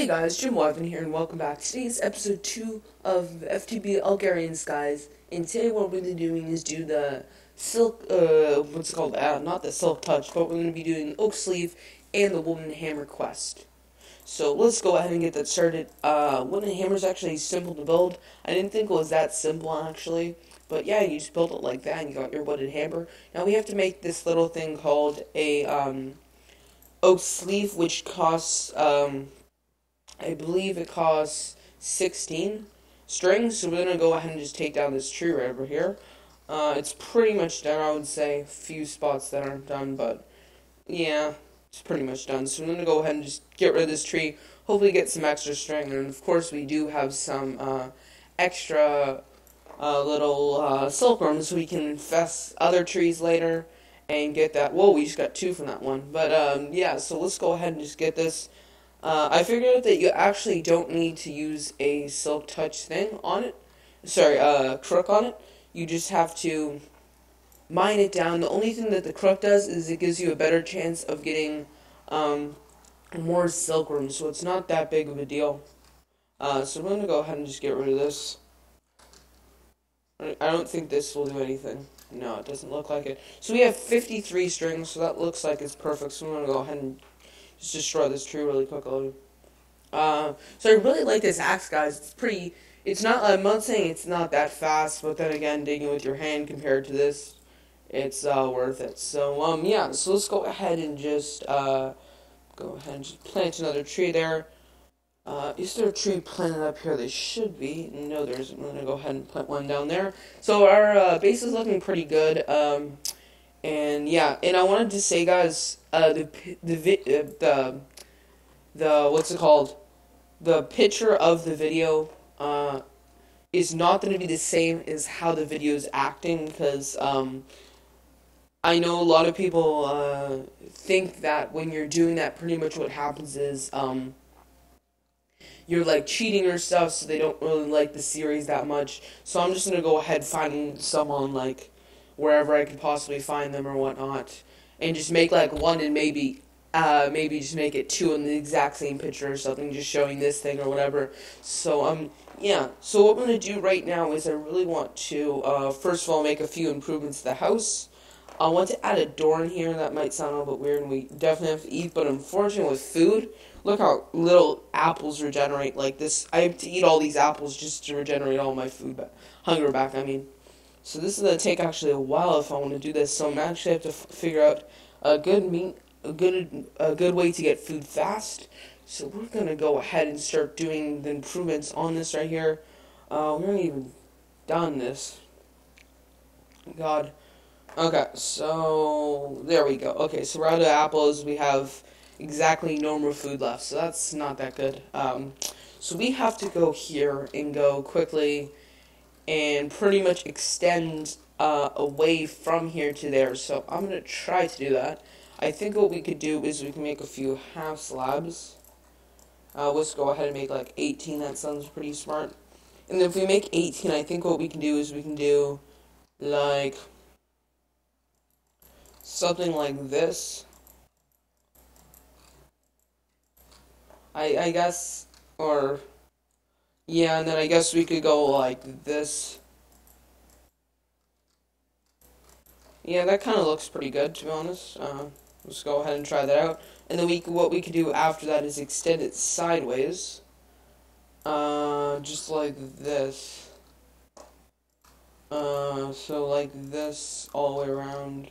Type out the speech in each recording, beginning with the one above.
Hey guys, Jimboevan here, and welcome back. Today is episode 2 of FTB Agrarian Skies, and today what we're going to be doing is do the Silk, uh, what's it called? Uh, not the Silk Touch, but we're going to be doing Oak Sieve and the Wooden Hammer quest. So let's go ahead and get that started. Uh, Wooden Hammer is actually simple to build. I didn't think it was that simple, actually. But yeah, you just build it like that, and you got your wooden hammer. Now we have to make this little thing called a, um, oak sieve, which costs, um, I believe it costs 16 strings. So we're going to go ahead and just take down this tree right over here. Uh, it's pretty much done, I would say. A few spots that aren't done, but yeah, it's pretty much done. So I'm going to go ahead and just get rid of this tree. Hopefully get some extra string. And of course we do have some uh, extra uh, little uh, silkworms so we can infest other trees later and get that. Whoa, we just got two from that one. But um, yeah, so let's go ahead and just get this. Uh, I figured out that you actually don't need to use a silk touch thing on it. Sorry, uh, crook on it. You just have to mine it down. The only thing that the crook does is it gives you a better chance of getting um, more silkworms, so it's not that big of a deal. Uh, so I'm going to go ahead and just get rid of this. I don't think this will do anything. No, it doesn't look like it. So we have 53 strings, so that looks like it's perfect. So I'm going to go ahead and just destroy this tree really quickly. Uh, so I really like this axe, guys. It's pretty. It's not. I'm not saying it's not that fast, but then again, digging with your hand compared to this, it's uh, worth it. So um, yeah. So let's go ahead and just uh, go ahead and just plant another tree there. Uh, is there a tree planted up here? There should be. No, there's. I'm gonna go ahead and plant one down there. So our uh, base is looking pretty good. Um, and yeah, and I wanted to say, guys, uh, the the uh, the the what's it called? The picture of the video uh, is not going to be the same as how the video is acting because um, I know a lot of people uh, think that when you're doing that, pretty much what happens is um, you're like cheating or stuff, so they don't really like the series that much. So I'm just gonna go ahead finding someone like wherever I could possibly find them or whatnot, and just make like one and maybe uh, maybe just make it two in the exact same picture or something, just showing this thing or whatever. So um yeah, so what I'm gonna do right now is I really want to uh, first of all make a few improvements to the house. I want to add a door in here. That might sound a little bit weird, and we definitely have to eat. But unfortunately, with food, look how little apples regenerate. Like this, I have to eat all these apples just to regenerate all my food back, hunger back. I mean, so this is gonna take actually a while if I want to do this. So I'm actually have to figure out a good meat, a good, a good way to get food fast. So we're gonna go ahead and start doing the improvements on this right here. Uh, we haven't even done this. God. Okay, so there we go. Okay, so we're out of apples. We have exactly no more food left, so that's not that good. Um, so we have to go here and go quickly and pretty much extend uh, away from here to there. So I'm going to try to do that. I think what we could do is we can make a few half slabs. Uh, let's go ahead and make like 18. That sounds pretty smart. And if we make 18, I think what we can do is we can do like something like this. I I guess or yeah, and then I guess we could go like this. Yeah, that kind of looks pretty good to be honest. Uh, let's go ahead and try that out. And then we what we could do after that is extend it sideways. Uh, just like this. Uh, so like this all the way around.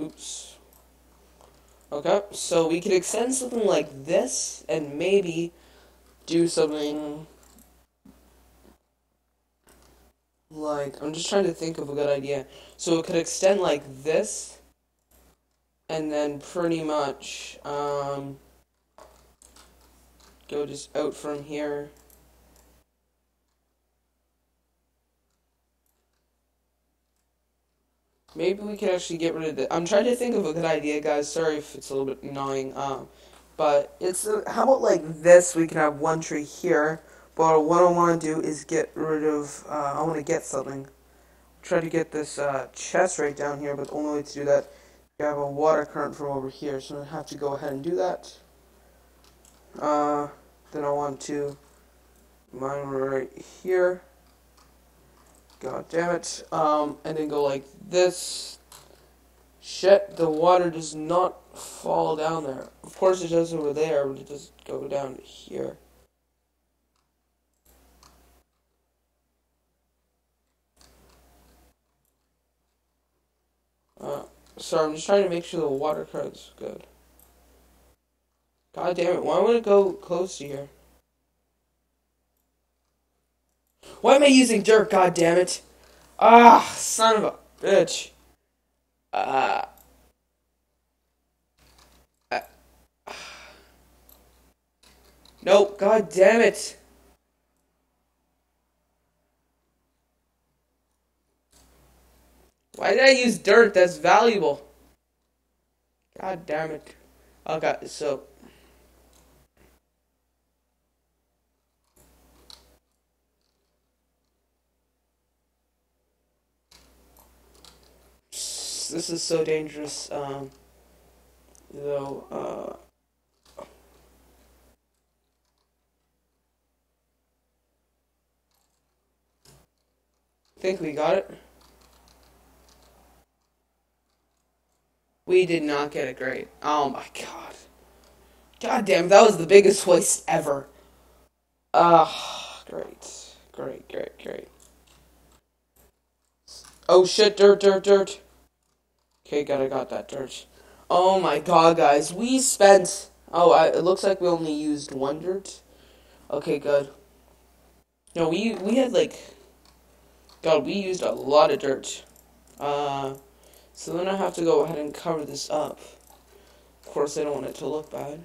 Oops. Okay, so we could extend something like this and maybe do something like I'm just trying to think of a good idea. So it could extend like this and then pretty much um, go just out from here Maybe we could actually get rid of it. I'm trying to think of a good idea, guys. Sorry if it's a little bit annoying. Um, but it's how about like this? We can have one tree here. But what I want to do is get rid of. Uh, I want to get something. Try to get this uh, chest right down here. But the only way to do that you have a water current from over here, so I'm gonna have to go ahead and do that. Uh, then I want to mine right here. God damn it. Um, and then go like this. Shit, the water does not fall down there. Of course it does over there, but it does go down here. Uh, sorry, I'm just trying to make sure the water current's good. God damn it, why would it go close to here? Why am I using dirt, god damn it? Ah, son of a bitch. Ah. Uh, nope, god damn it. Why did I use dirt? That's valuable. God damn it. Okay, so this is so dangerous. Um, though, uh, think we got it. We did not get it great. Oh my god. God damn, that was the biggest waste ever. Ah, uh, great. Great, great, great. Oh shit, dirt, dirt, dirt. Okay, got I got that dirt. Oh my god, guys, we spent. Oh, I, it looks like we only used one dirt. Okay, good. No, we we had like. God, we used a lot of dirt. Uh, so then I have to go ahead and cover this up. Of course, I don't want it to look bad.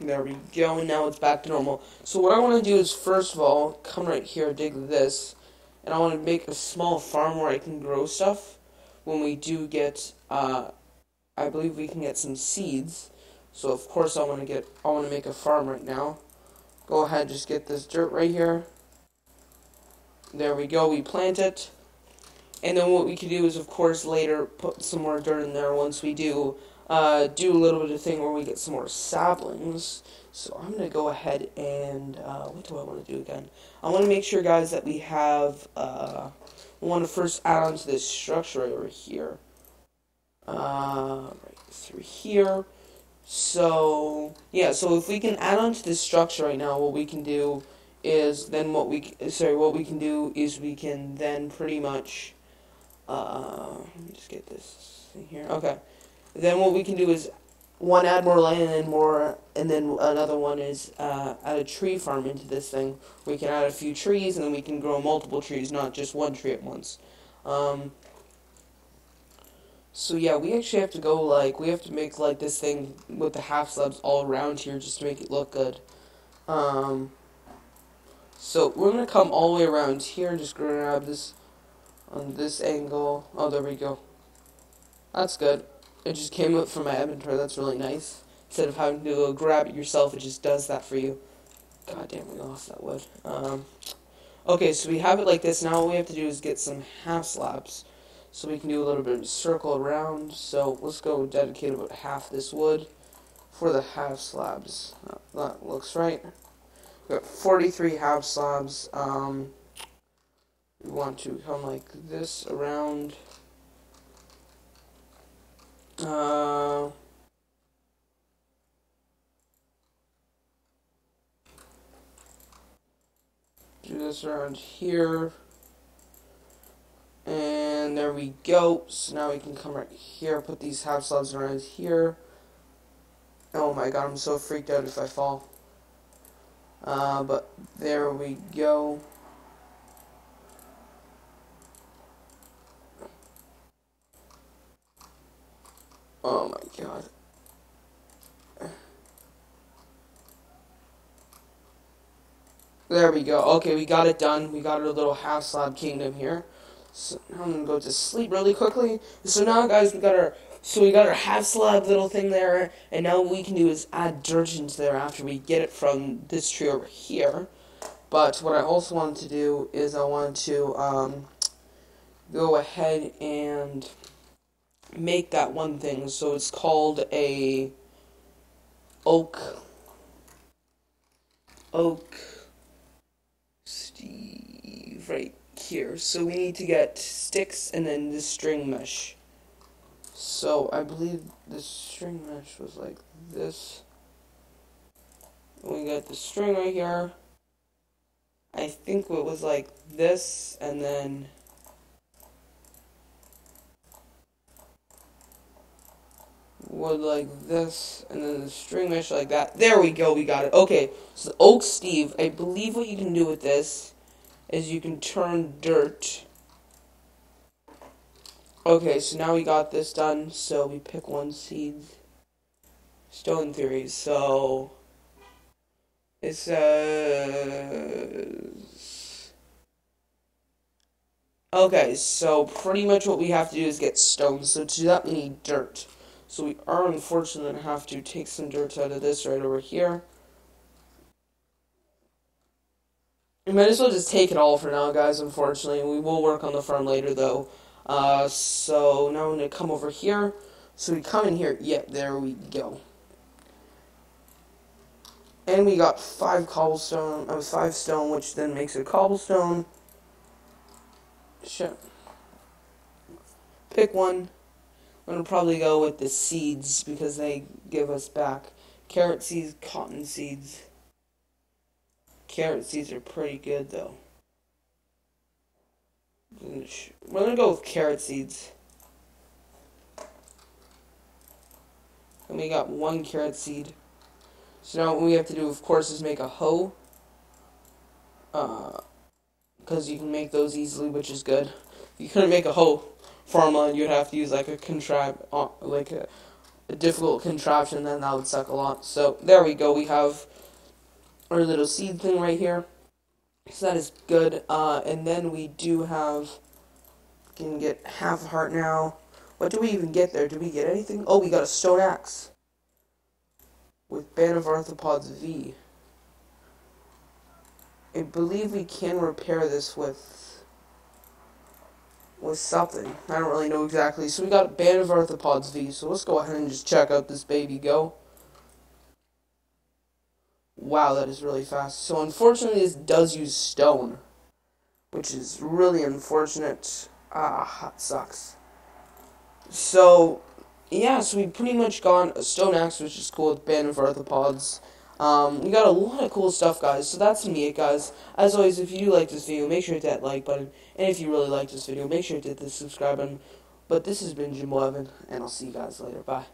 There we go, now it's back to normal. So what I want to do is, first of all, come right here, dig this and I want to make a small farm where I can grow stuff when we do get, uh, I believe we can get some seeds. So of course I want to get, I want to make a farm right now. Go ahead, just get this dirt right here. There we go, we plant it. And then what we can do is, of course, later put some more dirt in there once we do uh, do a little bit of thing where we get some more saplings. So I'm going to go ahead and, uh, what do I want to do again? I want to make sure, guys, that we have, uh, we want to first add on to this structure right over here. Uh, right through here. So, yeah, so if we can add on to this structure right now, what we can do is then what we, sorry, what we can do is we can then pretty much, uh, let me just get this thing here. Okay. Then what we can do is one add more land and then more and then another one is uh, add a tree farm into this thing. We can add a few trees and then we can grow multiple trees, not just one tree at once. Um, so yeah, we actually have to go like we have to make like this thing with the half slabs all around here just to make it look good. Um, so we're gonna come all the way around here and just grab this on this angle. Oh, there we go. That's good. It just came up from my inventory. That's really nice. Instead of having to go grab it yourself, it just does that for you. God damn, we lost that wood. Um, okay, so we have it like this. Now all we have to do is get some half slabs. So we can do a little bit of circle around. So let's go dedicate about half this wood for the half slabs. Uh, that looks right. We got 43 half slabs. Um, we want to come like this around uh, do this around here. And there we go. So now we can come right here, put these half slabs around here. Oh my god, I'm so freaked out if I fall. Uh, but there we go. Oh my god. There we go. Okay, we got it done. We got our little half slab kingdom here. So now I'm gonna go to sleep really quickly. So now, guys, we got our so we got our half slab little thing there, and now what we can do is add dirt into there after we get it from this tree over here. But what I also wanted to do is I wanted to um, go ahead and make that one thing. So it's called a oak oak right here. So we need to get sticks and then the string mesh. So I believe the string mesh was like this. We got the string right here. I think it was like this and then wood like this, and then the string mesh like that. There we go, we got it. Okay, so oak sieve, I believe what you can do with this is you can turn dirt. Okay, so now we got this done, so we pick one seed. Stone theory, so it says Okay, so pretty much what we have to do is get stones. So to that we need dirt. So we are unfortunately going to have to take some dirt out of this right over here. We might as well just take it all for now, guys, unfortunately. We will work on the farm later, though. Uh, so now I'm going to come over here. So we come in here. Yep, there we go. And we got five cobblestone, uh, five stone, which then makes a cobblestone. Shit. Pick one. I'm going to probably go with the seeds because they give us back carrot seeds, cotton seeds. Carrot seeds are pretty good though. We're to go with carrot seeds. And we got one carrot seed. So now what we have to do, of course, is make a hoe. Uh, because you can make those easily, which is good. You couldn't make a hoe farmland, you'd have to use like a contrive, uh, like a, a difficult contraption, then that would suck a lot. So there we go. We have our little seed thing right here. So that is good. Uh, and then we do have, can get half a heart now. What do we even get there? Do we get anything? Oh, we got a stone axe. With Bane of Arthropods V. I believe we can repair this with with something. I don't really know exactly. So we got Bane of Arthropods V. So let's go ahead and just check out this baby go. Wow, that is really fast. So unfortunately, this does use stone, which is really unfortunate. Ah, it sucks. So, yeah, so we pretty much got a stone axe, which is cool with Bane of Arthropods. Um, we got a lot of cool stuff, guys. So that's me, it, guys. As always, if you do like this video, make sure to hit that like button. And if you really like this video, make sure to hit the subscribe button. But this has been Jimboevan, and I'll see you guys later. Bye.